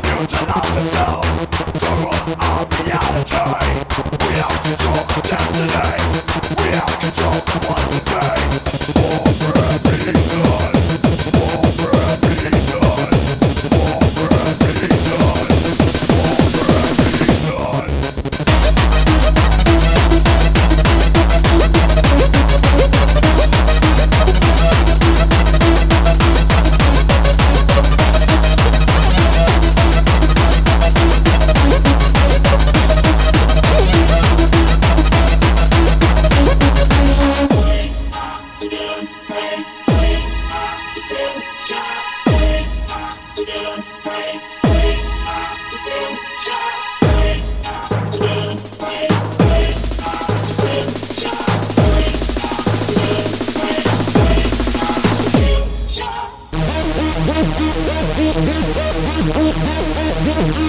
Don't, don't, do Yeah.